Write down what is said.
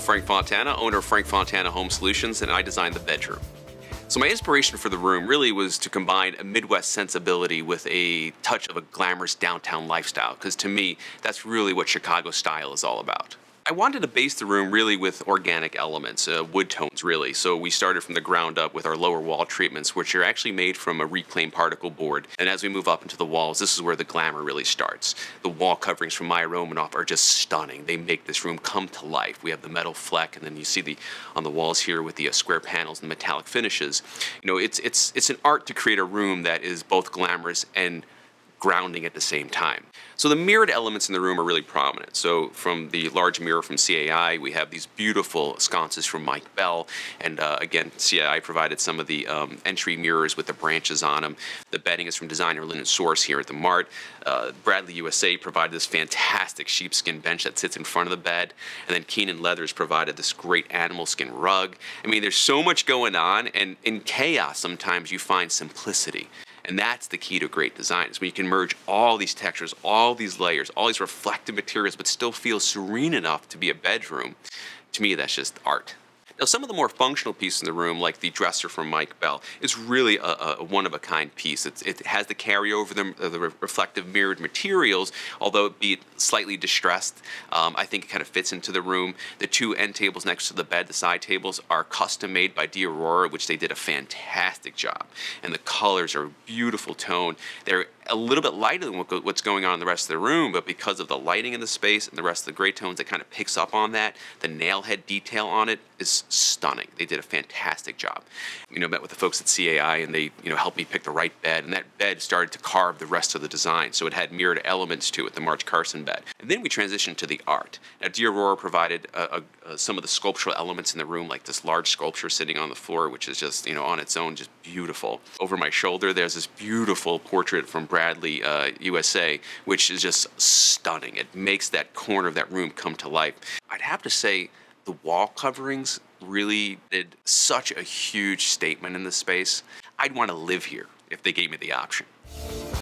Frank Fontana, owner of Frank Fontana Home Solutions, and I designed the bedroom. So my inspiration for the room really was to combine a Midwest sensibility with a touch of a glamorous downtown lifestyle, because to me, that's really what Chicago style is all about. I wanted to base the room really with organic elements, uh, wood tones really. So we started from the ground up with our lower wall treatments, which are actually made from a reclaimed particle board. And as we move up into the walls, this is where the glamour really starts. The wall coverings from Maya Romanoff are just stunning. They make this room come to life. We have the metal fleck, and then you see the on the walls here with the uh, square panels and metallic finishes. You know, it's it's it's an art to create a room that is both glamorous and grounding at the same time. So the mirrored elements in the room are really prominent. So from the large mirror from CAI, we have these beautiful sconces from Mike Bell. And uh, again, CAI provided some of the um, entry mirrors with the branches on them. The bedding is from designer Linen Source here at the Mart. Uh, Bradley USA provided this fantastic sheepskin bench that sits in front of the bed. And then Keenan Leathers provided this great animal skin rug. I mean, there's so much going on, and in chaos, sometimes you find simplicity. And that's the key to great design, is when you can merge all these textures, all these layers, all these reflective materials, but still feel serene enough to be a bedroom. To me, that's just art. Now, some of the more functional pieces in the room, like the dresser from Mike Bell, is really a, a one-of-a-kind piece. It's, it has the carryover, the, the reflective mirrored materials, although it be slightly distressed. Um, I think it kind of fits into the room. The two end tables next to the bed, the side tables, are custom made by Aurora, which they did a fantastic job. And the colors are beautiful tone. They're a little bit lighter than what's going on in the rest of the room, but because of the lighting in the space and the rest of the gray tones, it kind of picks up on that. The nail head detail on it is stunning. They did a fantastic job. You know, met with the folks at CAI and they, you know, helped me pick the right bed, and that bed started to carve the rest of the design. So it had mirrored elements to it, the Marge Carson bed. And then we transitioned to the art. Now, Dear Aurora provided a, a, some of the sculptural elements in the room, like this large sculpture sitting on the floor, which is just, you know, on its own, just beautiful. Over my shoulder, there's this beautiful portrait from Bradley uh, USA, which is just stunning. It makes that corner of that room come to life. I'd have to say the wall coverings really did such a huge statement in the space. I'd want to live here if they gave me the option.